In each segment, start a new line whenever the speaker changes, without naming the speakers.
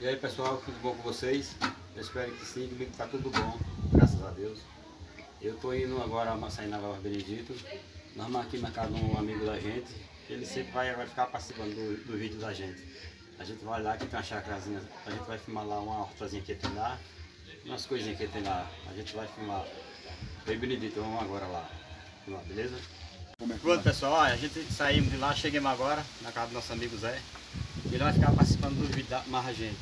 E aí pessoal, tudo bom com vocês? Eu espero que sim, comigo tá tudo bom, graças a Deus. Eu tô indo agora sair na Nova Benedito. Nós vamos aqui na casa de um amigo da gente, ele sempre vai, vai ficar participando do, do vídeo da gente. A gente vai lá que tem uma chacrazinha, a gente vai filmar lá uma hortazinha que tem lá, umas coisinhas que tem lá. A gente vai filmar. Bem Benedito, vamos agora lá. Filmar, beleza?
Como é que
Pronto pessoal, a gente saímos de lá, chegamos agora na casa do nosso amigo Zé. Ele vai ficar participando do vídeo da Marra Gente.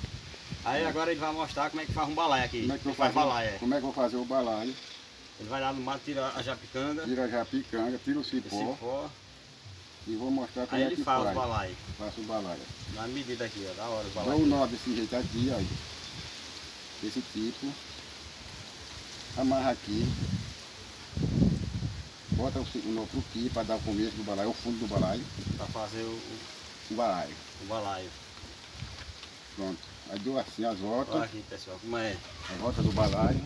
Aí agora ele vai mostrar como é que faz um balai aqui.
Como é que eu vou
faz
fazer?
balai, é.
Como é que eu vou fazer o balaio?
Ele vai lá no mato, tira a japicanga,
Tira a picanga, tira o cipó
cipó,
e vou mostrar como
aí
é
ele
que
faz
faz.
o balai.
Faço o balaio.
Na medida aqui, ó, da hora o balai.
o nó desse jeito aqui, ó. Desse tipo. Amarra aqui. Bota o, nó pro aqui para dar o começo do balaio, o fundo do balaio.
Pra fazer o, o,
balaio.
o balaio.
Pronto. Aí dou assim as
Olha
voltas.
aqui pessoal, como é.
A volta do balaio.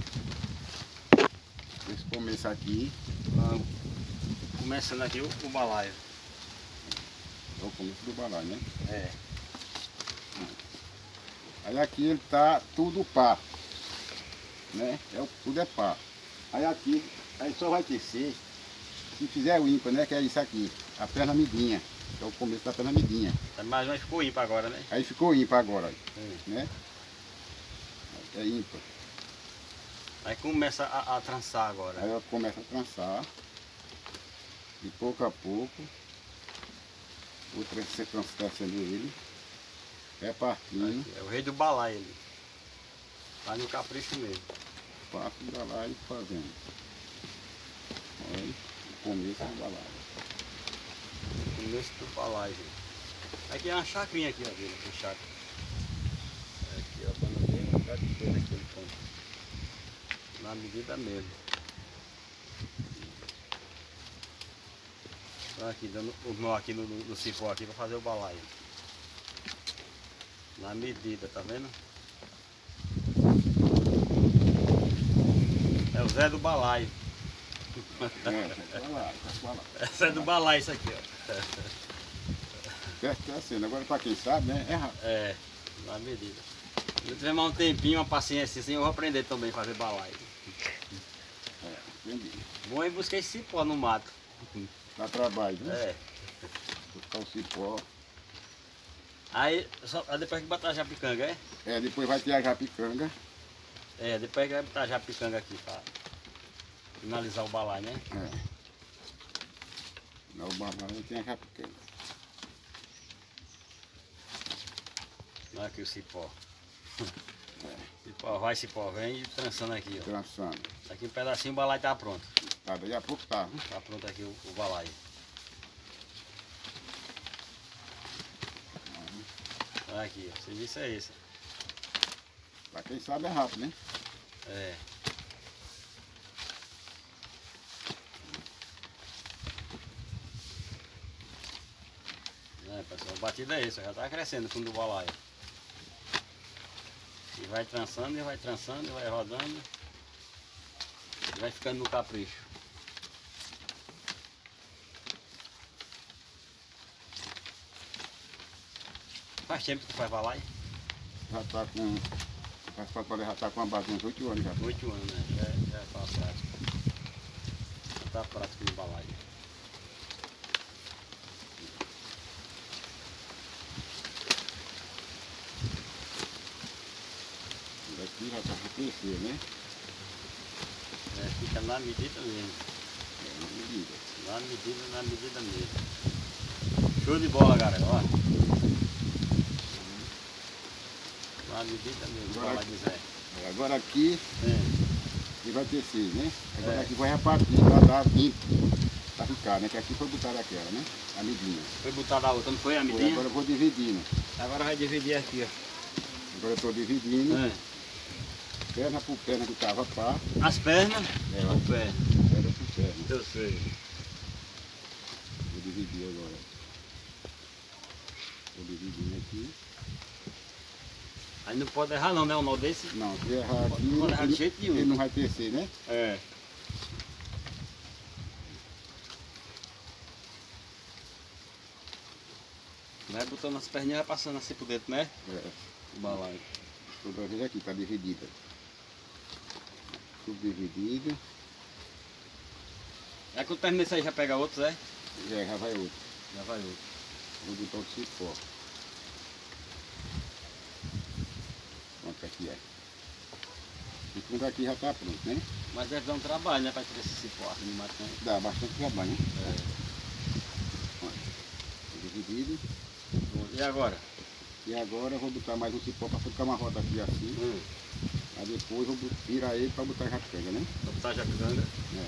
Esse começo aqui.
Então, começando aqui o, o balaio.
É o começo do balaio, né?
É.
Aí aqui ele tá tudo pá. Né? É, o- tudo é pá. Aí aqui, aí só vai tecer se fizer o ímpar, né? Que é isso aqui, a perna midinha. Que é o começo da perna midinha.
Mas mas ficou ímpar agora, né?
Aí ficou ímpar agora,
Hum.
né? É ímpar.
Aí começa a, a trançar agora.
Aí eu começo a trançar. De pouco a pouco. Vou tran- transversando ele. Repartindo.
Aqui, é o rei do balai ele. Vai no capricho mesmo.
Passo o balaio fazendo. Olha, o começo do balaio.
Começo do balai, gente. Aqui é uma chacrinha aqui, ó, dele, aqui, chácara. Aqui, ó, quando vem, um bocado de coisa aqui ele põe. Na medida mesmo. Olha aqui, dando o nó aqui no, no, no cipó aqui pra fazer o balaio. Na medida, tá vendo? É o Zé do.
É, balaio.
Essa é do balaio isso aqui, ó.
Certo, é assim. Agora para quem sabe, né? É.
É, na medida. Se eu tiver mais um tempinho, uma paciência assim, eu vou aprender também a fazer balaio.
É, entendi.
Bom é buscar esse cipó no mato.
Dá trabalho, viu?
É.
Buscar o cipó.
Aí, só, aí depois que botar a japicanga, é?
É, depois vai ter a japicanga.
É, depois que vai botar a japicanga aqui pra finalizar o balaio, né?
É. No balaio tem a japicanga.
Olha aqui o cipó. Cipó vai, cipó vem e trançando aqui, ó.
Trançando.
Daqui um pedacinho o balaio tá pronto.
Tá, daí a pouco tá.
Tá pronto aqui o, o balaio. Olha aqui, ó. O serviço é esse.
Pra quem sabe é rápido, né?
É. É, pessoal, a batida é isso, já está crescendo o fundo do balaio. E vai trançando, e vai trançando, e vai rodando. E vai ficando no capricho. Faz tempo que tu faz balaio?
Já tá com. Faz poder já tá com uma base uns 8 anos já.
Oito anos, né? Já, já tá prático. Já tá prático no balaio.
Tá pra crescer, né?
É, fica na medida mesmo.
É, na medida.
Na medida, na medida mesmo. Show de bola, galera. Ó. Na medida mesmo,
Agora-
de Zé.
Agora aqui
É.
ele vai descer, né? Agora
É.
aqui vai repartir pra dar limpo. Pra ficar, né? Que aqui foi botada aquela, né? A medinha.
Foi botada a outra, não foi a
Foi,
medinha?
agora eu vou dividindo.
Agora vai dividir aqui, ó.
Agora eu tô dividindo.
É.
Perna por perna que tava pá.
As pernas,
É,
o pé.
perna por perna.
Eu sei.
Vou dividir agora. Vou dividindo aqui.
Aí não pode errar não, né? Um nó desse.
Não, se errar aqui,
Não pode errar de jeito nenhum.
ele não vai descer, né?
É. Vai botando as perninhas e vai passando assim por dentro, né?
É.
o balaio.
Toda vez aqui, tá dividida. Tudo dividido.
É que o termino isso aí já pega outros, é?
Já, já vai outro.
Já vai outro.
Vou botar o cipó. Pronto, aqui é. E tudo aqui já tá pronto, né?
Mas deve dar um trabalho, né? Pra tirar esse cipó de mato, né?
Dá bastante trabalho, né?
É.
Dividido.
E agora?
E agora eu vou botar mais um cipó para ficar uma roda aqui assim.
Hum.
Aí depois eu vou tirar ele para botar japanga, né?
Vou botar japanga.
É.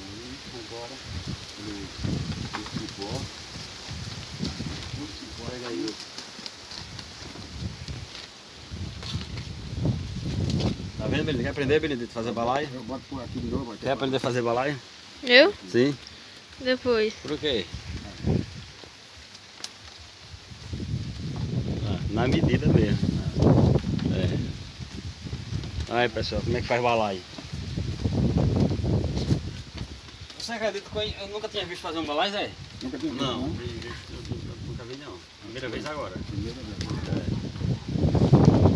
Aí, agora o, o cipó. O cipó
Pega aí. Tá vendo, Benedito? Quer aprender, Benedito, fazer balaio?
Eu boto por aqui de novo. aqui
Quer aprender a fazer balaio?
Eu?
Sim.
Depois.
Por quê? Ah, Na medida mesmo. É. Aí pessoal, como é que faz balaio? Você acredita que eu- nunca tinha visto fazer um balaio, Zé?
Nunca tinha visto,
Não,
não?
vi- eu nunca- nunca vi não. Primeira vez agora.
Primeira vez.
É.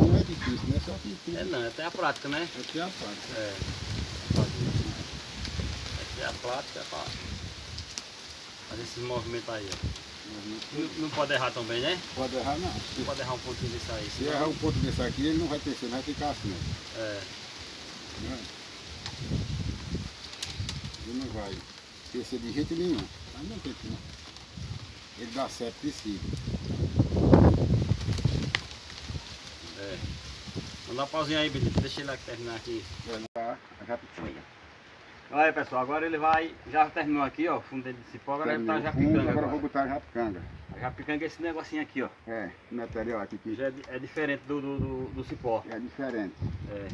Não é difícil, né? Só que
É não, até a prática, né?
aqui é a parte.
É. É a prática pra fazer esses movimentos aí, ó. Não, não pode errar também, né?
Pode errar não.
Não pode errar um pouquinho disso aí.
Se errar um ponto desse aqui, ele não vai ter, ele vai ficar assim.
É.
Né? Ele não vai crescer de jeito nenhum. Mas não tem como. Ele dá certo tecido.
É. Vamos dar uma pausinha aí, Benito. Deixa ele terminar aqui.
Vai lá, japitanga.
Olha aí, pessoal. Agora ele vai. Já terminou aqui, ó. O fundo dele de cipó. Agora ele tá já
Fundo,
picando.
agora eu vou botar a japicanga.
Já picando esse negocinho aqui, ó.
É, o material aqui
Que
que
já é, di- é diferente do, do, do, do cipó.
é diferente.
É.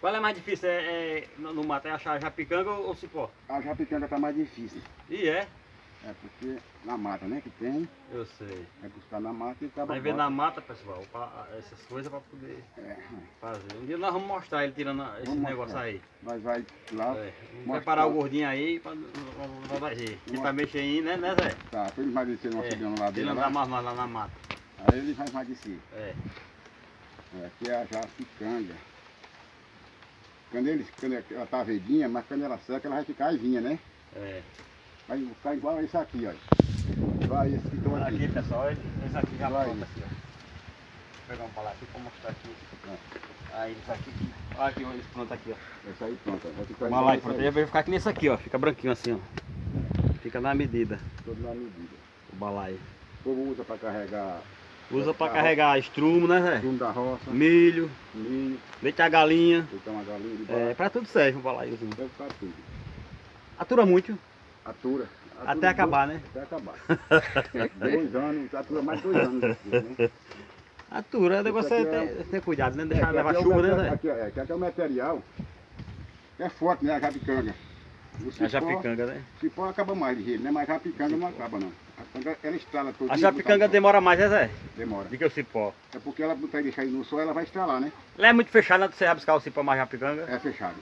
Qual é mais difícil é, é, no, no mato? É achar japicanga ou, ou cipó?
A japicanga tá mais difícil.
E é?
É porque na mata, né, que tem,
Eu sei.
é buscar na mata e acaba
Vai ver na mata, pessoal, pra- essas coisas pra poder
É,
fazer. Um dia nós vamos mostrar ele tirando esse
Vamos
negócio
mostrar.
aí.
nós vai lá,
É. Vamos preparar o gordinho aí pra, pra ver. E pra mexer aí, né, né Zé?
tá, pra ele emagrecer no
É,
auxiliando lá
Ele
dele
andar
lá,
mais lá, lá na mata.
aí ele vai emagrecer.
É.
É, aqui é a japicanga. Quando, ele, quando ela tá verdinha, mas quando ela seca, ela vai ficar aivinha, né?
É.
Vai ficar igual a esse aqui, ó. Vai esse que estão aqui.
Aqui, pessoal, esse esse aqui já
Vai.
pronto aqui, ó. Vou pegar um aqui pra mostrar aqui. Aí, isso aqui. Olha aqui, esse pronto aqui, ó.
Esse aí pronto, ó. vai ficar igual esse
pronto.
aí,
vai ficar que nesse aqui, ó. Fica branquinho assim, ó. Fica na medida,
Todo na medida.
o balaio.
O povo usa para carregar
Usa pra
Tá.
carregar estrumo, né, Zé?
fumo da roça,
Milho,
milho,
leite a galinha.
botar uma galinha
É, pra tudo serve o balaiozinho.
deve ficar tudo.
Atura muito,
Atura. atura
até acabar, né?
Até acabar. dois anos, atura mais dois anos. né?
Atura, o negócio é
aqui
ter, ter cuidado, né?
É,
Deixar
que
levar
aqui é
chuva, né?
Aqui, é, que aqui é o material. É forte, né? A japicanga. O
A
cipó,
japicanga, né?
cipó acaba mais ligeiro, né? Mas a japicanga não acaba, não. A japicanga, ela estrala todo
A japicanga demora mais, né, Zé?
Demora.
Do que o cipó.
É porque ela botar e deixar ele no sol, ela vai estralar, né?
Ela é muito fechada, né? Você vai buscar o cipó mais japicanga.
É fechado.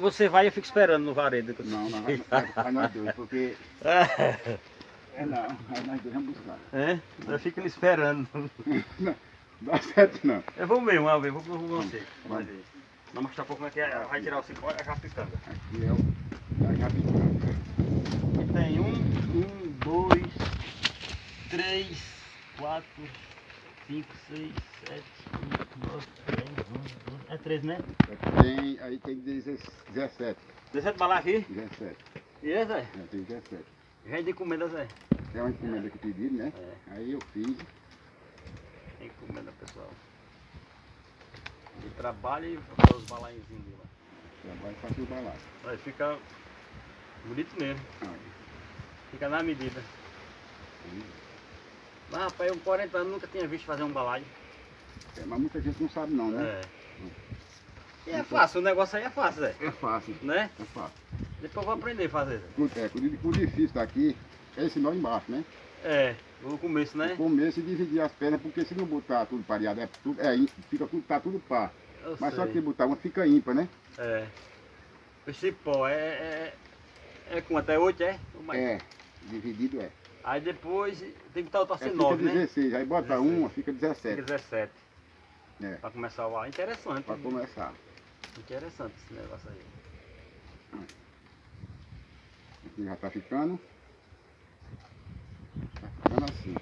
Você vai e eu fico esperando no varedo.
Não, não vai, vai, vai nós dois, porque... É não, vai nós dois vamos buscar.
É? Eu fico esperando.
Não, dá certo não.
Eu vou mesmo, eu vou, vou você. Vai ver. Vamos mostrar um pouco como é que é. Vai tirar o e a japicanga.
Aqui é o a japicanga.
Aqui tem um, um, dois, três, quatro, cinco, seis, sete, oito, É três, né?
Aqui tem, aí tem 17.
17 balas aqui.
17.
E é, Zé?
É, tem 17.
Já de encomenda, Zé.
É uma encomenda que pediram, né?
É.
Aí eu fiz.
Encomenda, pessoal. Ele trabalha e faz os balainzinhos dele lá.
Trabalho e faço o balaio.
Aí fica bonito mesmo.
Aí,
Fica na medida. Mas rapaz, eu com 40 anos nunca tinha visto fazer um balaio.
É, mas muita gente não sabe não, né?
É. E é fácil, o negócio aí é fácil, Zé.
É, fácil,
Né?
é fácil.
Depois eu vou aprender a fazer. Zé.
O, é, o, o difícil daqui é esse nó embaixo, né?
É, no começo, né?
No começo e dividir as pernas, porque se não botar tudo pareado, é tudo, é, fica tudo, tá tudo par.
Eu
Mas
sei.
só que botar uma fica ímpar, né?
É. Esse pó é. É, é quanto? É 8, é?
É, dividido é.
Aí depois tem que botar outra
É,
ser
fica
9, né?
16, aí bota
16.
uma, fica 17.
Fica 17.
É.
Pra começar o ar. Interessante.
Pra começar.
Interessante esse negócio aí.
Aqui já tá ficando. Tá ficando assim.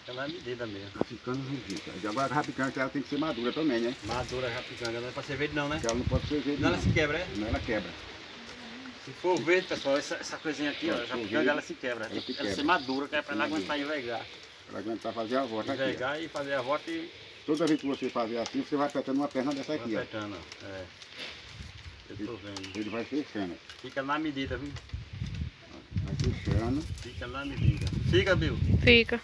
Fica na medida mesmo.
Tá ficando. E Agora a rapicanga ela tem que ser madura também, né?
Madura japicanga, não é pra ser verde não, né?
Porque ela não pode ser verde.
Não, ela
Não,
se quebra, é?
Senão ela quebra.
Se for verde, pessoal, essa, essa coisinha aqui, ó,
Se
japicanga,
verde,
ela se quebra.
ela se quebra.
ser madura, que é pra ela aguentar envergar.
Pra aguentar fazer a volta aqui. ó.
Envergar e fazer a volta e
Toda vez que você fazer assim, você vai apertando uma perna dessa aqui, ó.
apertando, ó. É. Eu tô vendo.
Ele vai fechando.
Fica na medida, viu?
Vai fechando
Fica na medida. Fica, Bill.
Fica.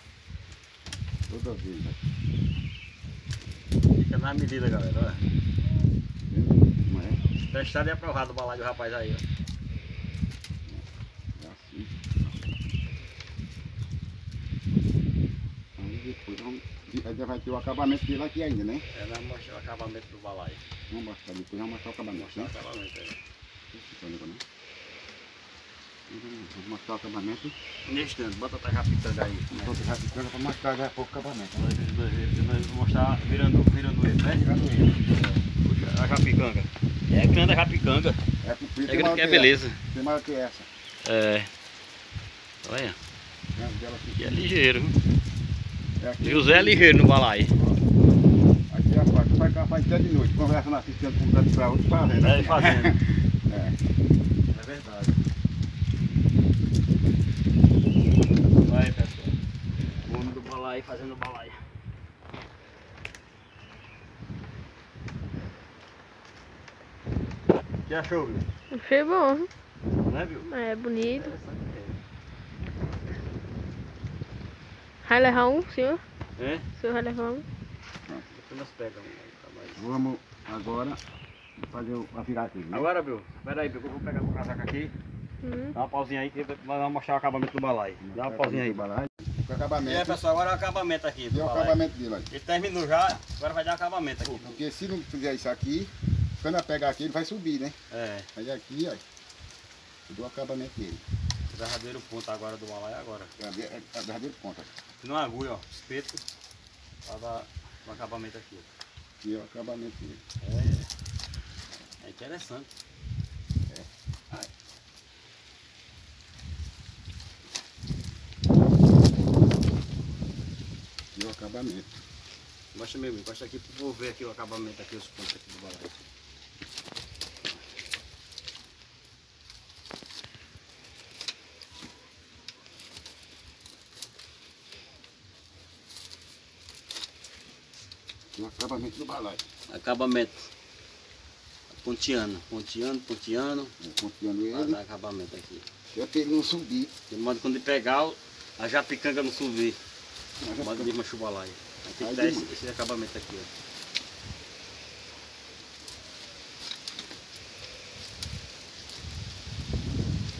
toda vez.
Fica na medida, galera. Olha.
É?
Testado e aprovado o balaio do rapaz aí, ó.
É assim. Vamos. Ainda vai ter o acabamento dele aqui ainda, né?
É, nós mostrar o acabamento do balaio.
Vamos mostrar depois, vamos mostrar o acabamento,
Mostrar o
né?
acabamento aí.
Vamos mostrar o acabamento.
Neste ano, bota a rapitanga aí.
Vou colocar aqui para mostrar já pouco acabamento.
Nós vamos mostrar virando, virando ele, né?
Tirando ele.
Puxa a japicanga. É grande a japicanga.
É comprida,
É grande que é beleza.
Tem maior que essa.
É. Olha,
Né?
Que é ligeiro.
É aqui.
José é ligeiro no balaio.
Aqui é a faca. Vai cá, faz até de noite. Conversa na assistente com o para outro fazendo.
É, fazendo.
É.
É verdade. Vai, pessoal. O homem do balaio fazendo balaio. O que achou, viu?
Achei bom.
Não é, viu?
É bonito.
Interessante
Vai levar um, senhor?
É?
O senhor vai levar um?
Depois nós pegamos. tá.
Vamos agora fazer o- a virar aqui. Né?
Agora, viu? Espera aí, Bill, eu vou pegar o casaco aqui.
Hum.
Dá uma pausinha aí que nós vamos mostrar o acabamento do balaio. Dá uma pausinha aí.
Balai. O acabamento.
pessoal, agora é o acabamento aqui do
Deu o acabamento dele aí.
Ele terminou já, agora vai dar acabamento aqui.
Porque se não fizer isso aqui, quando eu pegar aqui, ele vai subir, né?
É,
Aí aqui, ó. eu dou o acabamento dele.
O verdadeiro ponto agora do balaio é agora.
É é a verdadeira ponta.
Não agulha, ó, espeto, pra dar o acabamento aqui.
Aqui é o acabamento dele.
É, é interessante.
Aqui é o acabamento.
Mostra mesmo, encosta aqui pra eu ver aqui o acabamento aqui, os pontos aqui do balaio.
Acabamento do balaio.
Acabamento. Ponteando, ponteando, ponteando.
Eu Confiando
Pra
ele,
dar acabamento aqui.
é pra ele não subir.
Que quando ele pegar, a japicanga não subir. De modo de. Aí tem que dar esse, esse acabamento aqui, ó.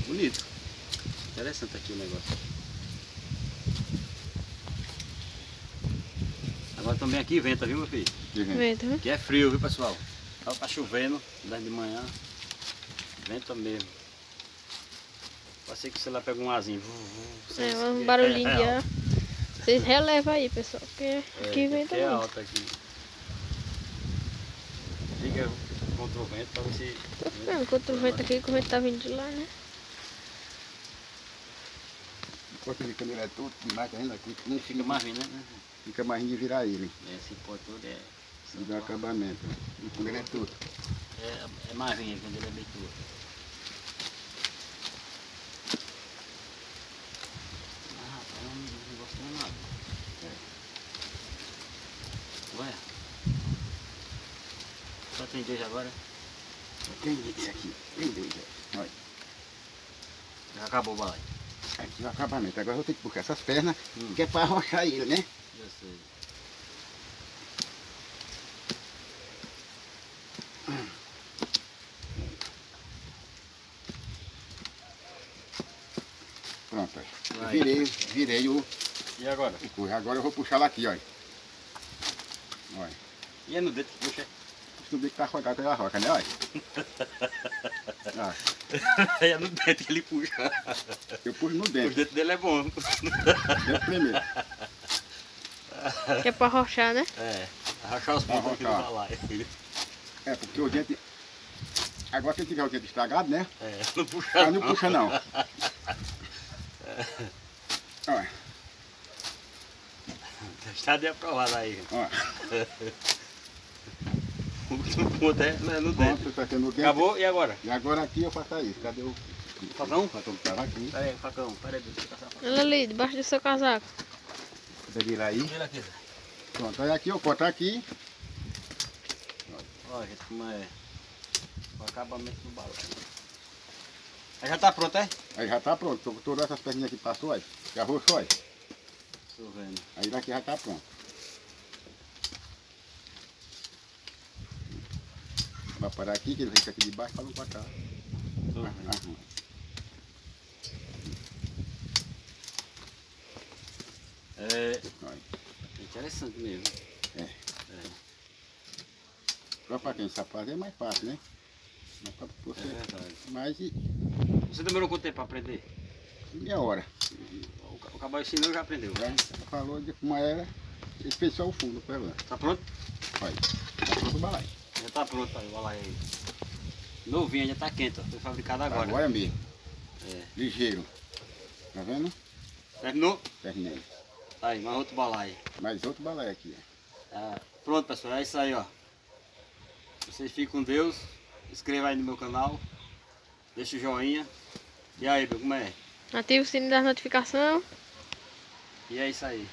Bonito. Interessante aqui o negócio. Também aqui venta, viu meu filho?
Né?
Aqui é frio, viu pessoal? Tá, tá chovendo, 10 de manhã. Venta mesmo. Pode ser que você lá pega um sem-
É, um
é-
barulhinho
é
de ar. Vocês relevam aí, pessoal, porque
É,
aqui venta
é
muito.
alto aqui. Liga contra o vento pra ver se.
Tô ficando contra o vento aqui, que o vento tá vindo de lá, né?
Enquanto ele quando ele é todo demais, tá vendo aqui? Não
Fica mais vindo, né?
Fica mais de virar ele.
Esse pó todo é.
E dá acabamento. E quando ele é todo.
É, é mais vinho quando ele é bem tudo. Ah, nada. Ué? Só tem dois agora?
Tem esse aqui. Tem dois. Olha.
Já acabou o balaio.
Aqui é o acabamento. Agora eu vou ter que puxar essas pernas,
Hum.
que é pra arrochar ele, né? Pronto. ó. Virei, virei o,
E agora?
o coisa. Agora eu vou puxar lá aqui, ó. Olha.
E é no dedo que puxa?
Tudo bem que tá afogado pela roca, né? Olha.
É no dente que ele puxa.
eu pus no
O
dente,
dente dele é bom.
dentro primeiro.
Que é pra rochar, né?
É, arrachar os pontos aqui do balaio.
É, porque o dente. Agora se tiver o dente estragado, né?
É, não puxa
Ah, não puxa não. Olha,
Está de aprovado aí.
olha.
O último ponto é né, no dente.
Pronto, tá aqui no dente.
Acabou, e agora?
E agora aqui eu faço isso. Cadê o.
Facão?
Facão tava aqui.
Pera aí, facão, pera aí, deixa eu caçar a faca.
Olha ali, debaixo do seu casaco.
Você vira aí.
Vira aqui.
Pronto, aí aqui eu corto aqui.
Olha, gente, como é o acabamento do balaio. Aí já tá pronto, é?
Aí já tá pronto. Tô- Todas essas perninhas que passou aí. Já roxou aí.
Tô vendo.
Aí daqui já tá pronto. Vai parar aqui, que ele fica aqui de baixo para não cortar.
Tô É interessante mesmo.
Só para quem sabe fazer é mais fácil, né? Mas pra
É
você.
verdade.
Mais e
Você demorou quanto tempo para aprender?
meia hora.
O ca- O cavalo ensinou já aprendeu.
Já falou de como era. Só o fundo para lá.
Tá pronto?
Olha. Tá pronto o balaio.
Já tá pronto aí, o balaio aí. Novinho, ainda tá quente, ó. Foi fabricado agora.
Agora mesmo.
É.
Ligeiro. Tá vendo?
Terminou?
Terminei.
Aí, mais outro balaio.
Mais outro balaio aqui.
Ah, pronto, pessoal, é isso aí, ó. Vocês fiquem com Deus. Inscreva aí no meu canal. Deixa o joinha. E aí, como é?
Ativa o sininho das notificações.
E é isso aí.